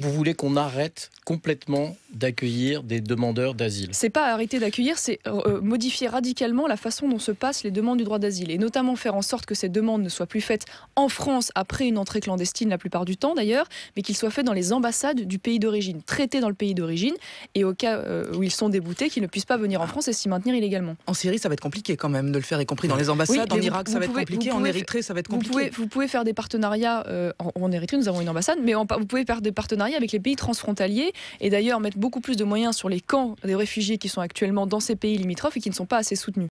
Vous voulez qu'on arrête complètement d'accueillir des demandeurs d'asile C'est pas arrêter d'accueillir, c'est euh, modifier radicalement la façon dont se passent les demandes du droit d'asile et notamment faire en sorte que ces demandes ne soient plus faites en France après une entrée clandestine la plupart du temps d'ailleurs, mais qu'ils soient faits dans les ambassades du pays d'origine, traités dans le pays d'origine et au cas euh, où ils sont déboutés, qu'ils ne puissent pas venir en France et s'y maintenir illégalement. En Syrie, ça va être compliqué quand même de le faire, y compris dans les ambassades. en Irak, ça va être compliqué. En Érythrée, ça va être compliqué. Vous pouvez, vous pouvez faire des partenariats. Euh, en, Érythrée, nous avons une ambassade, mais vous pouvez faire des partenariats avec les pays transfrontaliers et d'ailleurs mettre beaucoup plus de moyens sur les camps des réfugiés qui sont actuellement dans ces pays limitrophes et qui ne sont pas assez soutenus.